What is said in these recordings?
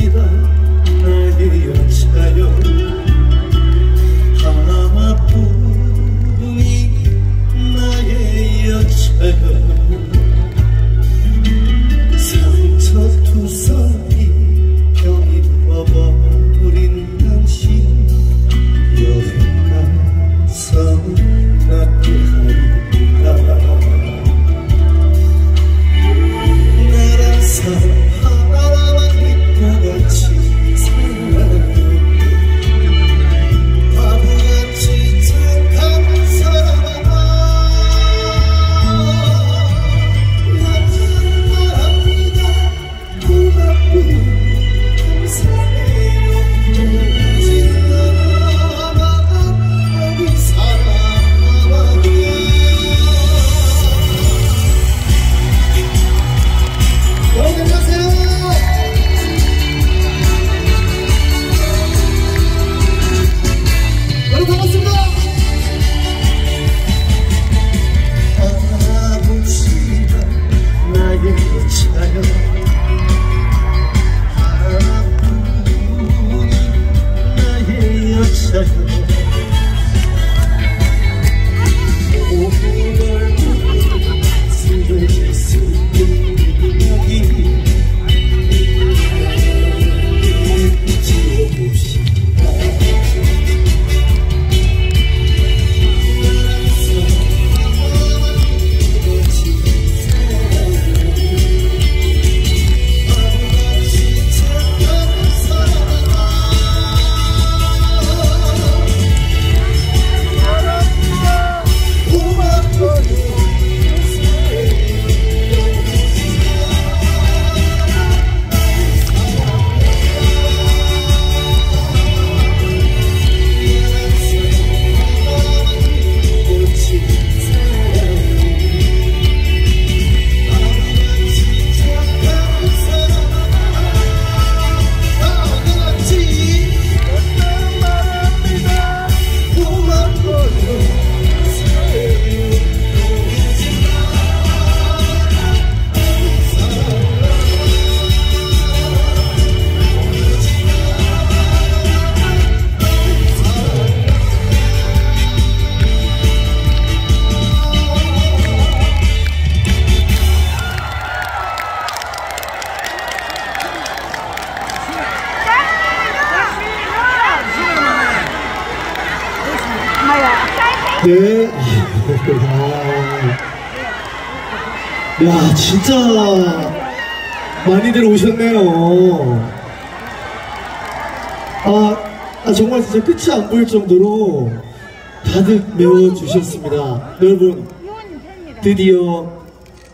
given 그, 예. 네. 야, 진짜 많이들 오셨네요. 아, 아, 정말 진짜 끝이 안 보일 정도로 가득 메워주셨습니다. 여러분, 드디어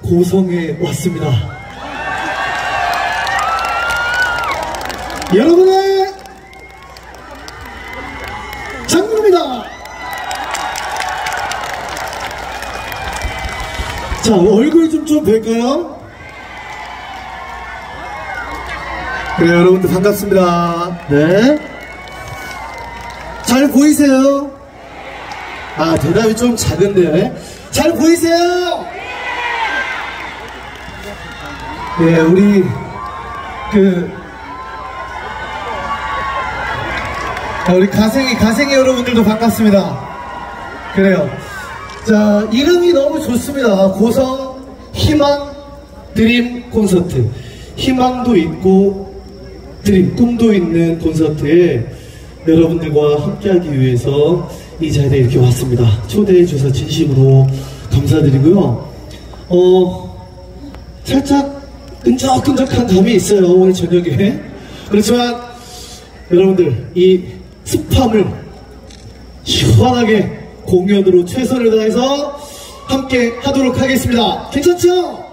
고성에 왔습니다. 여러분은 자, 얼굴 좀 좀 뵐까요? 그래 여러분들 반갑습니다. 네. 잘 보이세요? 아, 대답이 좀 작은데. 잘 보이세요? 네, 우리, 그, 아, 우리 가생이, 가생이 여러분들도 반갑습니다. 그래요. 자 이름이 너무 좋습니다. 고성 희망 드림 콘서트. 희망도 있고 드림 꿈도 있는 콘서트에 여러분들과 함께하기 위해서 이 자리에 이렇게 왔습니다. 초대해 주셔서 진심으로 감사드리고요. 어 살짝 끈적끈적한 감이 있어요 오늘 저녁에. 그렇지만 여러분들 이 습함을 시원하게 공연으로 최선을 다해서 함께 하도록 하겠습니다. 괜찮죠?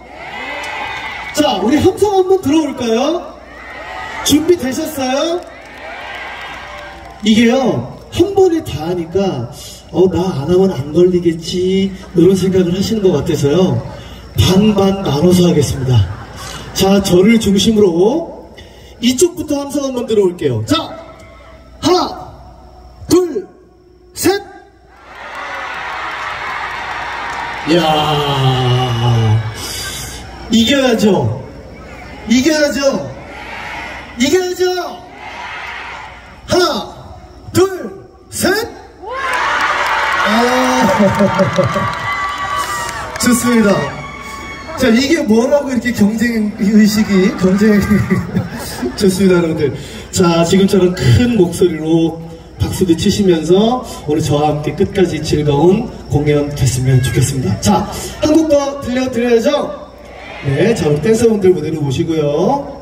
자, 우리 함성 한번 들어볼까요? 준비되셨어요? 이게요, 한 번에 다 하니까, 어, 나 안 하면 안 걸리겠지, 이런 생각을 하시는 것 같아서요. 반반 나눠서 하겠습니다. 자, 저를 중심으로 이쪽부터 함성 한번 들어올게요. 자, 이야. 이겨야죠. 이겨야죠. 이겨야죠. 하나 둘셋. 아, 좋습니다. 자 이게 뭐라고 이렇게 경쟁 의식이 경쟁 좋습니다 여러분들. 자 지금처럼 큰 목소리로 박수도 치시면서 오늘 저와 함께 끝까지 즐거운 공연 됐으면 좋겠습니다. 자, 한 곡 더 들려드려야죠? 네, 자, 우리 댄서분들 무대로 모시고요.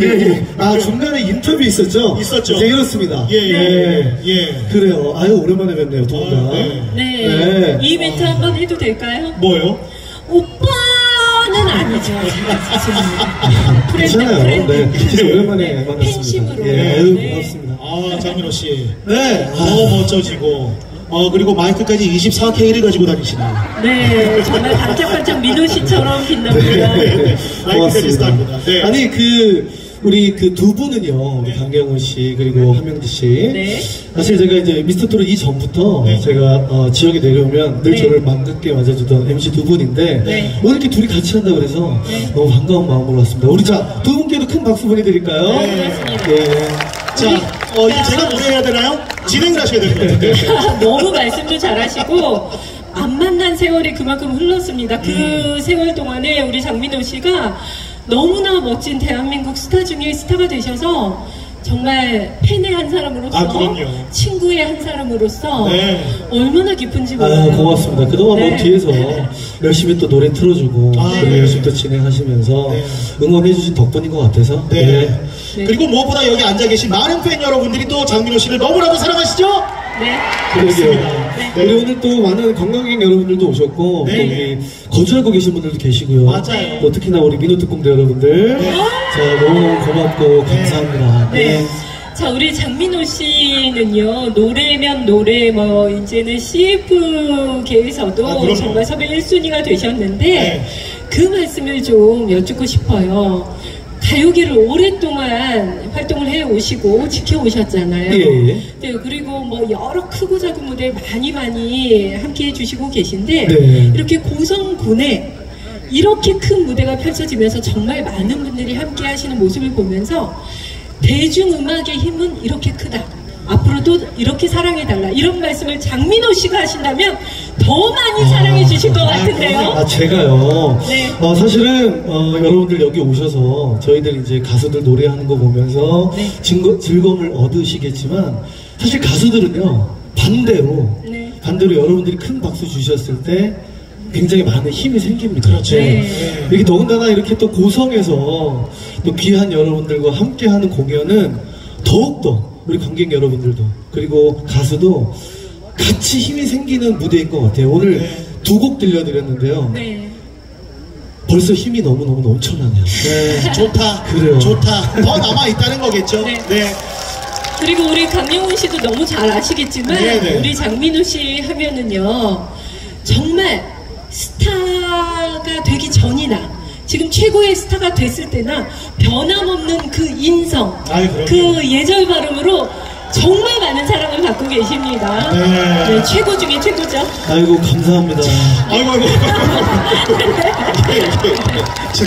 놀래고 예? 예. 아 중간에 인터뷰 있었죠? 있었죠. 네 그렇습니다 예, 예, 예. 그래요 아유 오랜만에 뵙네요 두 분 다 아, 네. 네. 네. 이 멘트 한 번 해도 될까요? 뭐요? 오빠는 아니죠. friend, 괜찮아요. 네 진짜 오랜만에 네, 만났습니다 팬심으로. 예, 아유 네. 고맙습니다 아, 장민호 씨. 네 너무 멋져지고. 어, 그리고 마이크까지 24K를 가지고 다니시네요. 네, 정말 반짝반짝 민호 씨처럼 빛납니다. 마이크까지 고맙습니다. 스타입니다. 네. 아니 그 우리 그 두 분은요, 우리 강경훈 씨 그리고 한명지 씨. 네. 사실 제가 이제 미스터 트롯 이전부터 네. 제가 어, 지역에 내려오면 늘 네. 저를 반갑게 맞아주던 MC 두 분인데 네. 오늘 이렇게 둘이 같이 한다 그래서 너무 반가운 마음으로 왔습니다. 우리 자 두 분께도 큰 박수 보내드릴까요? 네. 네. 자, 어, 이제 제가 노래해야 되나요? 진행을 하셔야 될 것 같은데. 너무 말씀도 잘하시고 안 만난 세월이 그만큼 흘렀습니다. 그 음. 세월 동안에 우리 장민호 씨가 너무나 멋진 대한민국 스타 중에 스타가 되셔서 정말 팬의 한 사람으로서 아, 그럼요. 친구의 한 사람으로서 네. 얼마나 기쁜지 몰라요. 아유, 고맙습니다. 그동안 네. 뭐 뒤에서 열심히 또 노래 틀어주고 아, 네. 열심히 또 진행하시면서 네. 응원해주신 덕분인 것 같아서 네. 네. 그리고 무엇보다 여기 앉아 계신 많은 팬 여러분들이 또 장민호 씨를 너무나도 사랑하시죠? 네. 그러게요. 네. 우리 오늘 또 많은 관광객 여러분들도 오셨고 네. 또 우리 거주하고 계신 분들도 계시고요. 맞아요. 또 특히나 우리 민호 특공대 여러분들 자 너무 고맙고 감사합니다. 네. 자, 우리 장민호 씨는요, 노래면 노래, 뭐, 이제는 CF계에서도 아, 그럼요. 정말 섭외 1순위가 되셨는데, 네. 그 말씀을 좀 여쭙고 싶어요. 가요계를 오랫동안 활동을 해 오시고 지켜오셨잖아요. 예, 예. 네, 그리고 뭐 여러 크고 작은 무대 많이 많이 함께 해주시고 계신데, 네. 이렇게 고성군에 이렇게 큰 무대가 펼쳐지면서 정말 많은 분들이 함께 하시는 모습을 보면서 대중음악의 힘은 이렇게 크다. 앞으로도 이렇게 사랑해달라. 이런 말씀을 장민호 씨가 하신다면 더 많이 사랑해 주실 것 같은데요. 아 제가요. 네. 어, 사실은 어, 여러분들 여기 오셔서 저희들 이제 가수들 노래하는 거 보면서 네. 즐거, 즐거움을 얻으시겠지만 사실 가수들은요 반대로 네. 반대로 여러분들이 큰 박수 주셨을 때 굉장히 많은 힘이 생깁니다. 그렇죠. 네. 이렇게 더군다나 이렇게 또 고성에서 또 귀한 여러분들과 함께하는 공연은 더욱더 우리 관객 여러분들도 그리고 가수도 같이 힘이 생기는 무대인 것 같아요. 오늘 네. 두곡 들려드렸는데요. 네. 벌써 힘이 너무너무 넘쳐나네요. 네. 좋다. 그래요. 좋다. 더 남아있다는 거겠죠? 네. 네. 그리고 우리 강영훈 씨도 너무 잘 아시겠지만 네네. 우리 장민호 씨 하면은요 정말 스타가 되기 전이나 지금 최고의 스타가 됐을 때나 변함없는 그 인성, 아이. 그 예절 발음으로 정말 많은 사랑을 받고 계십니다. 네. 네, 최고 중에 최고죠. 아이고 감사합니다. 아이고, 아이고. 자,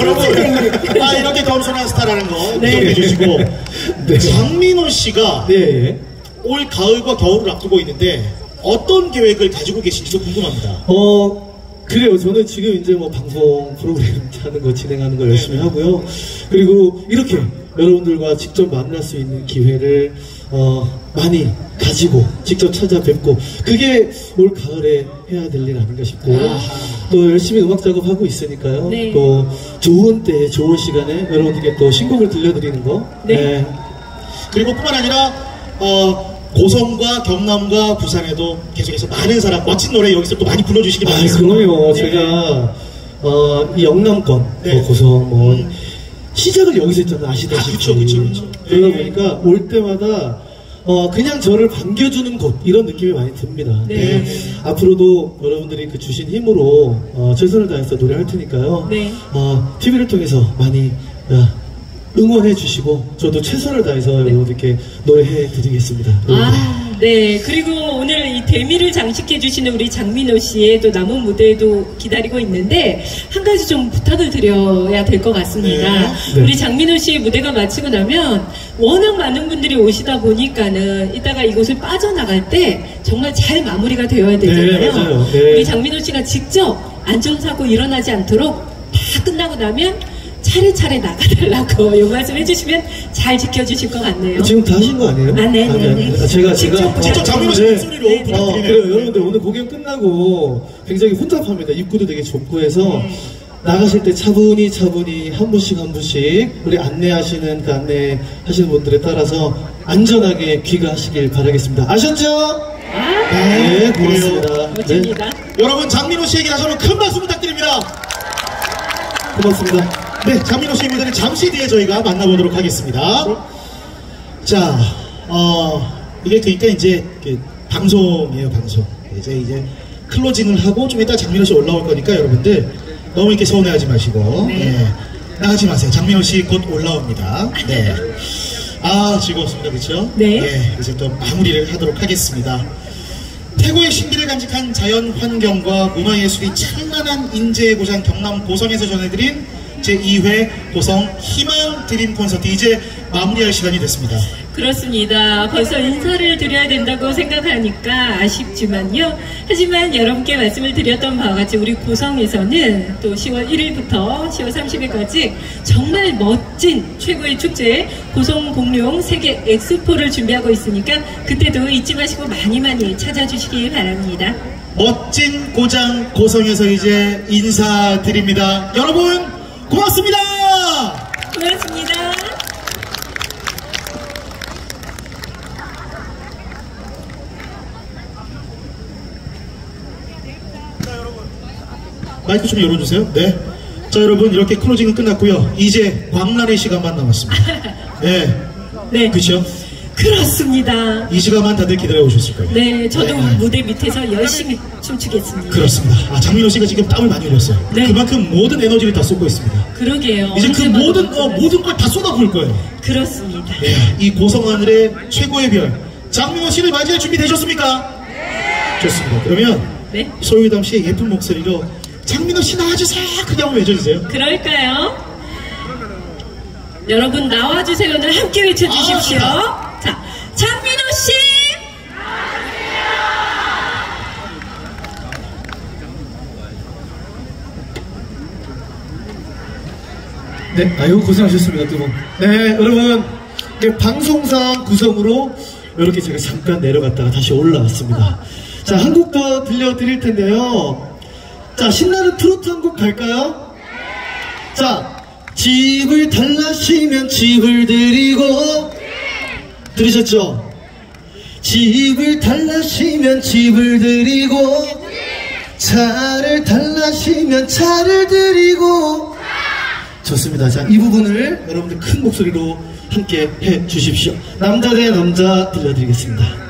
여러분. 아, 이렇게 겸손한 스타라는 거 네. 기억해 주시고. 네. 장민호 씨가 네. 예. 올 가을과 겨울을 앞두고 있는데 어떤 계획을 가지고 계신지도 궁금합니다. 어 그래요. 저는 지금 이제 뭐 방송 프로그램 하는 거 진행하는 거 열심히 네. 하고요. 그리고 이렇게 여러분들과 직접 만날 수 있는 기회를 어, 많이 가지고 직접 찾아뵙고 그게 올 가을에 해야 될 일 아닌가 싶고 또 열심히 음악 작업하고 있으니까요. 네. 또 좋은 때 좋은 시간에 여러분들께 또 신곡을 들려드리는 거. 네. 그리고 뿐만 아니라 어, 고성과 경남과 부산에도 계속해서 많은 사람 멋진 노래 여기서 또 많이 불러주시기 아, 바랍니다. 그럼요. 제가 어, 이 영남권, 네. 뭐 고성, 뭐 음. 시작을 여기서 했잖아요. 아시다시피. 아, 그쵸, 그쵸, 그쵸. 그러다 네. 보니까 올 때마다 어, 그냥 저를 반겨주는 곳 이런 느낌이 많이 듭니다. 네. 앞으로도 여러분들이 그 주신 힘으로 어, 최선을 다해서 노래할 테니까요. 네. 어, TV를 통해서 많이 어, 응원해 주시고 저도 최선을 다해서 여러분들께 노래해 드리겠습니다. 아, 네. 그리고 오늘 이 대미를 장식해 주시는 우리 장민호 씨의 또 남은 무대도 기다리고 있는데 한 가지 좀 부탁을 드려야 될 것 같습니다. 네. 우리 장민호 씨의 무대가 마치고 나면 워낙 많은 분들이 오시다 보니까는 이따가 이곳을 빠져나갈 때 정말 잘 마무리가 되어야 되잖아요. 네. 네. 우리 장민호 씨가 직접 안전사고 일어나지 않도록 다 끝나고 나면 차례차례 나가달라고 이 말씀 해주시면 잘 지켜주실 것 같네요. 지금 다 하신 거 아니에요? 아, 네, 아니, 네, 아니, 네. 아, 제가, 직접 제가. 직접 장민호 씨 네. 네, 네. 어. 그래요. 여러분들 오늘 공연 끝나고 굉장히 혼잡합니다. 입구도 되게 좁고 해서 나가실 때 차분히 차분히 한 분씩 한 분씩 우리 안내하시는 그 안내 하시는 분들에 따라서 안전하게 귀가하시길 바라겠습니다. 아셨죠? 아, 네, 고맙습니다. 네, 멋집니다. 여러분 장민호 씨에게 다시 한번 큰 박수 부탁드립니다. 고맙습니다. 네, 장민호 씨의 무대는 잠시 뒤에 저희가 만나보도록 하겠습니다. 자, 어, 이게 그러니까 이제 그 방송이에요, 방송. 이제 이제 클로징을 하고 좀 이따 장민호 씨 올라올 거니까 여러분들 너무 이렇게 서운해하지 마시고. 네. 나가지 마세요. 장민호 씨 곧 올라옵니다. 네. 아, 즐거웠습니다. 그렇죠? 네. 예, 이제 또 마무리를 하도록 하겠습니다. 태고의 신비를 간직한 자연 환경과 문화예술이 찬란한 인재의 고장 경남 고성에서 전해드린 제2회 고성 희망 드림 콘서트 이제 마무리할 시간이 됐습니다. 그렇습니다. 벌써 인사를 드려야 된다고 생각하니까 아쉽지만요. 하지만 여러분께 말씀을 드렸던 바와 같이 우리 고성에서는 또 10월 1일부터 10월 30일까지 정말 멋진 최고의 축제 고성 공룡 세계 엑스포를 준비하고 있으니까 그때도 잊지 마시고 많이 많이 찾아주시기 바랍니다. 멋진 고장 고성에서 이제 인사드립니다. 여러분 고맙습니다. 고맙습니다. 마이크 좀 열어주세요. 네. 자 여러분 이렇게 클로징은 끝났고요. 이제 광란의 시간만 남았습니다. 네. 네. 그렇죠? 그렇습니다. 이 시간만 다들 기다려 오셨을 거예요. 네, 저도 네. 무대 밑에서 열심히 춤추겠습니다. 그렇습니다. 아, 장민호 씨가 지금 땀을 많이 흘렸어요. 네. 그만큼 모든 에너지를 다 쏟고 있습니다. 그러게요. 이제 그 모든 어, 그렇잖아요. 모든 걸 다 쏟아부을 거예요. 그렇습니다. 예, 이 고성 하늘의 최고의 별 장민호 씨를 맞이할 준비 되셨습니까? 네. 좋습니다. 그러면 네. 소유담 씨의 예쁜 목소리로 장민호 씨 나와주세요. 그냥 한번 외쳐주세요. 그럴까요? 여러분 나와주세요를 함께 외쳐주십시오. 아, 네, 아유 고생하셨습니다 두 분. 네, 여러분 네, 방송상 구성으로 이렇게 제가 잠깐 내려갔다가 다시 올라왔습니다. 자, 한 곡 더 들려드릴 텐데요. 자, 신나는 트로트 한 곡 갈까요? 자, 집을 달라시면 집을 드리고 들으셨죠? 집을 달라시면 집을 드리고 차를 달라시면 차를 드리고 좋습니다. 자, 이 부분을 여러분들 큰 목소리로 함께 해 주십시오. 남자 대 남자 들려드리겠습니다.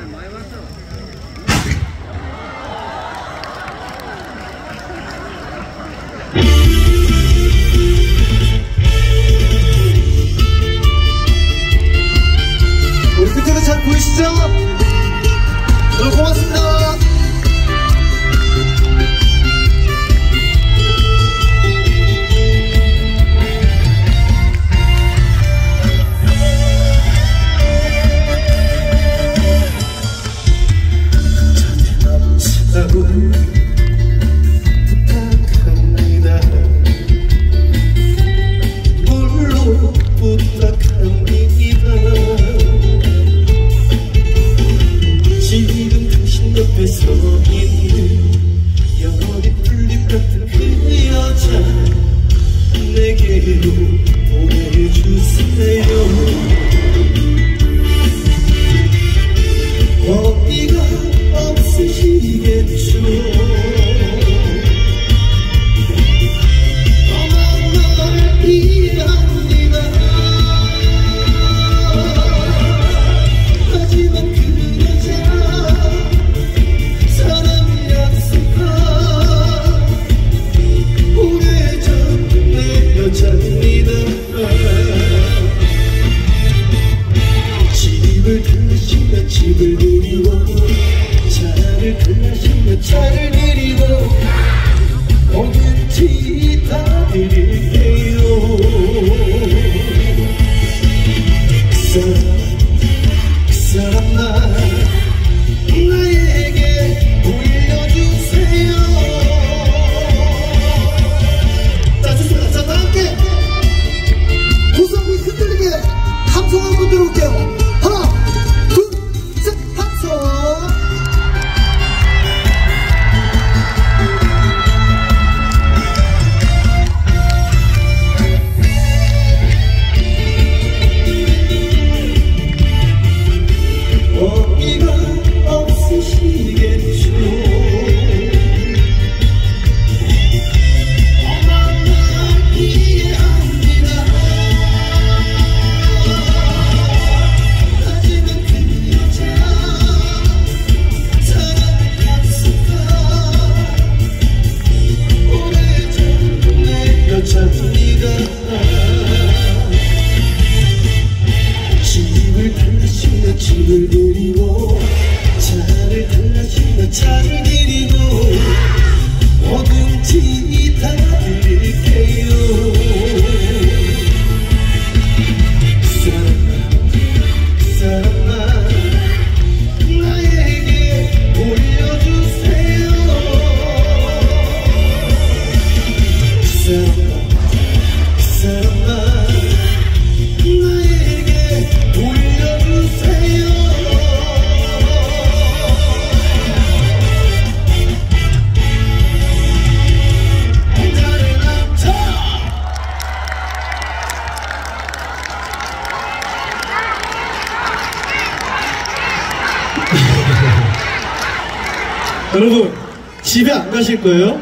여러분 집에 안 가실 거예요?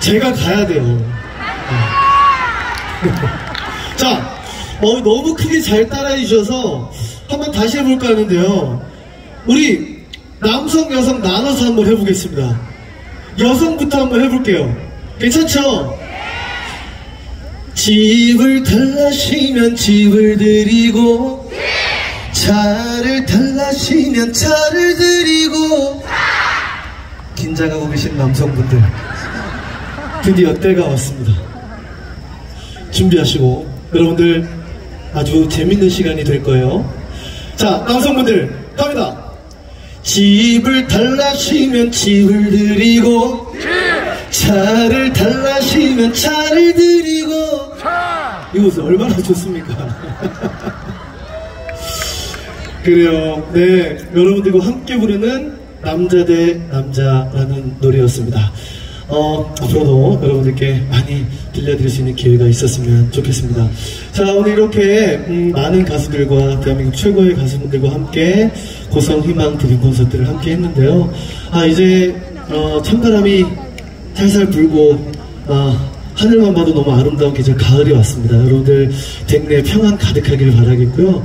제가 가야 돼요. 자, 어, 너무 크게 잘 따라해 주셔서 한번 다시 해볼까 하는데요. 우리 남성, 여성 나눠서 한번 해보겠습니다. 여성부터 한번 해볼게요. 괜찮죠? 집을 달라시면 집을 드리고 차를 달라시면 차를 드리고 긴장하고 계신 남성분들 드디어 때가 왔습니다. 준비하시고 여러분들 아주 재밌는 시간이 될 거예요. 자, 남성분들 갑니다. 집을 달라시면 집을 드리고 차를 달라시면 차를 드리고 이곳은 얼마나 좋습니까? 그래요. 네, 여러분들과 함께 부르는 남자 대 남자라는 노래였습니다. 어, 앞으로도 여러분들께 많이 들려드릴 수 있는 기회가 있었으면 좋겠습니다. 자, 오늘 이렇게 음, 많은 가수들과 대한민국 최고의 가수분들과 함께 고성 희망 드림 콘서트를 함께 했는데요. 아, 이제 어, 찬바람이 살살 불고 아, 하늘만 봐도 너무 아름다운 계절 가을이 왔습니다. 여러분들 댁내 평안 가득하기를 바라겠고요.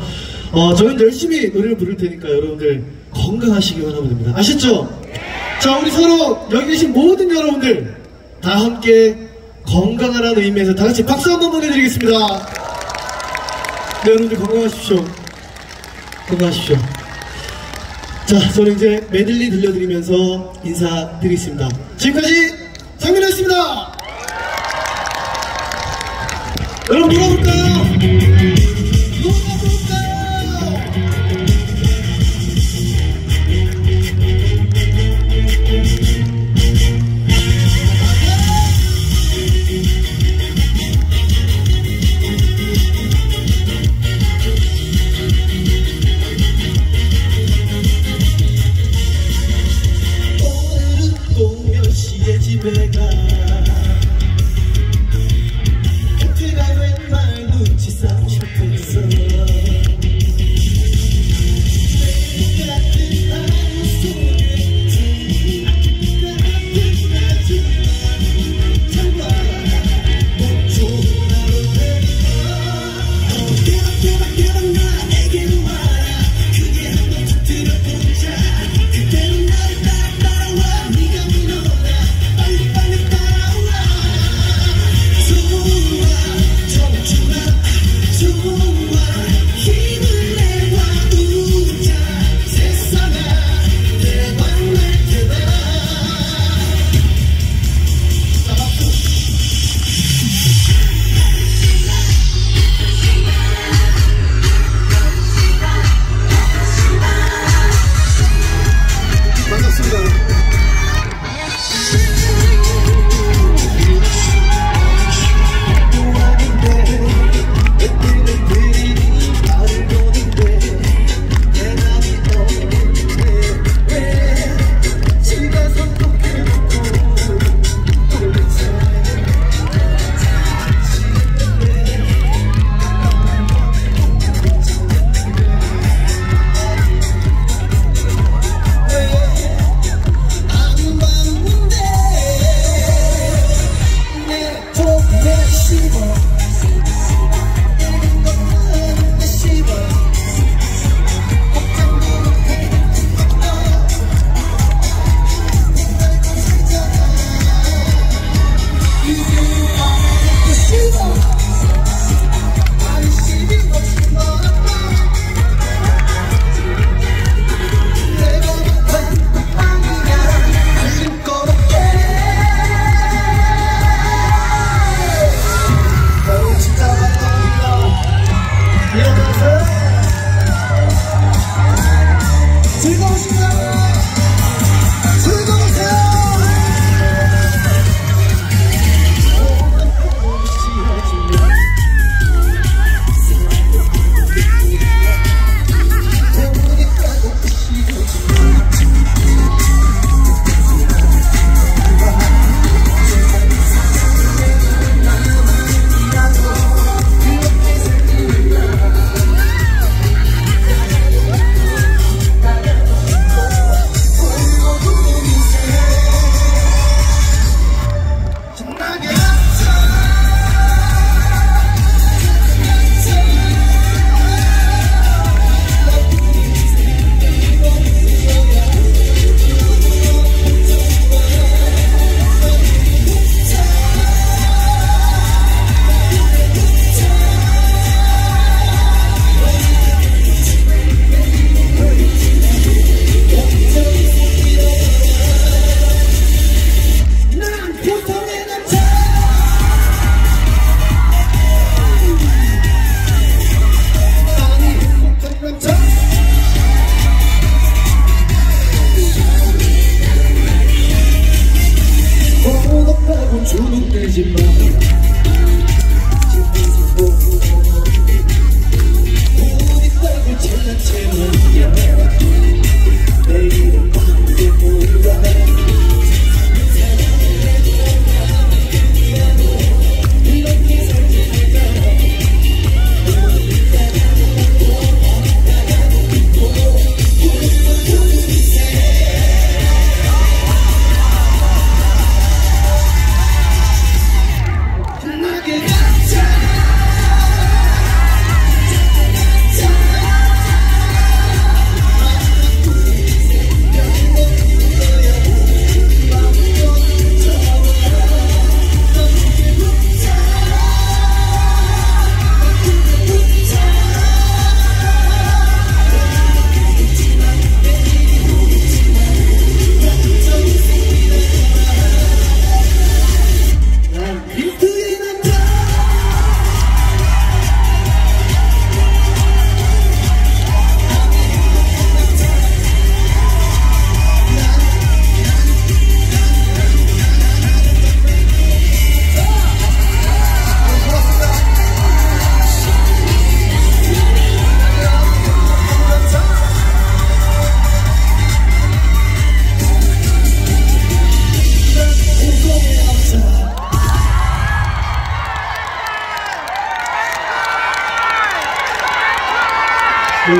어, 저는 열심히 노래를 부를 테니까 여러분들 건강하시기만 하면 됩니다. 아셨죠? 자, 우리 서로 여기 계신 모든 여러분들 다 함께 건강하라는 의미에서 다 같이 박수 한번 보내드리겠습니다. 네, 여러분들 건강하십시오. 건강하십시오. 자, 저는 이제 메들리 들려드리면서 인사드리겠습니다. 지금까지 장민호였습니다. 여러분? 놀아볼까요?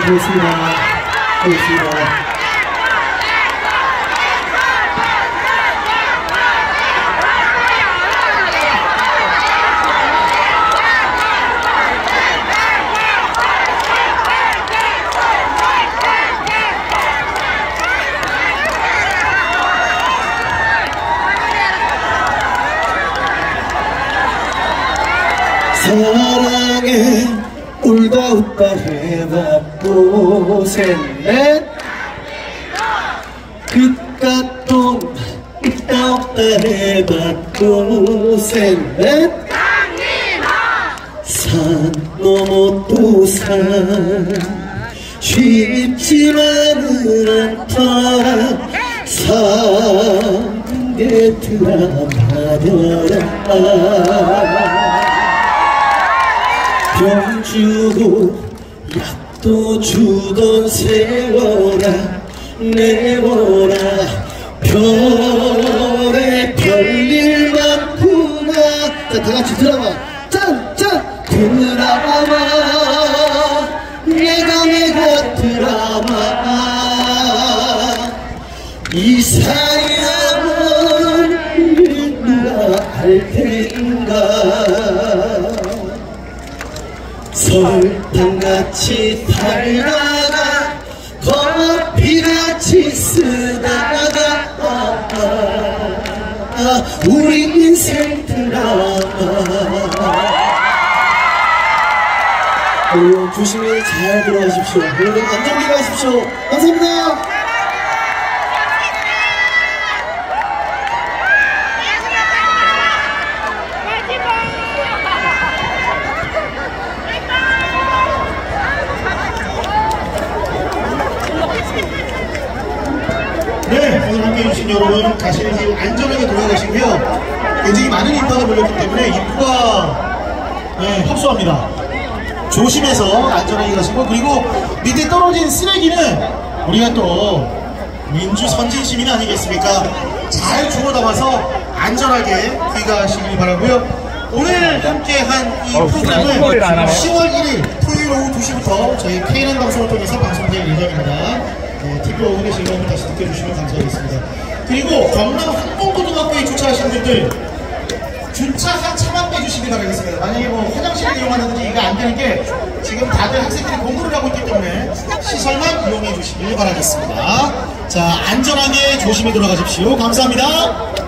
고맙습니다. 고맙습니다. 사랑에 울다 웃다 해봤고 셋넷 그깟 돈 웃다 웃다 해봤고 셋넷 자 다같이 드라마 짠짠. 드라마 내가 내가 드라마 이 사연을 누가 알 텐가? 설탕같이 달다가 커피같이 쓰다가 아, 아, 아, 우리 인생 드라마 여러분 조심히 잘 들어가십시오. 여러분 안전히 가십시오. 감사합니다. 네, 오늘 함께 해 주신 여러분 가시는 길 안전하게 돌아가시고요. 굉장히 많은 인파가 몰렸기 때문에 입구가 네, 협소합니다. 조심해서 안전하게 가시고 그리고 밑에 떨어진 쓰레기는 우리가 또 민주 선진 시민 아니겠습니까? 잘 주워 담아서 안전하게 귀가하시길 바라고요. 오늘 함께한 이 프로그램은 10월 1일 토요일 오후 2시부터 저희 KNN 방송을 통해서 방송될 예정입니다. 네, TV 오늘의 즐거움을 다시 느껴주시면 감사하겠습니다. 그리고 경남 항공고등학교에 주차하신 분들 주차 한 차만 빼주시기 바라겠습니다. 만약에 뭐 화장실을 이용하는지 이거 안 되는 게 지금 다들 학생들이 공부를 하고 있기 때문에 시설만 이용해 주시길 바라겠습니다. 자, 안전하게 조심히 돌아가십시오. 감사합니다.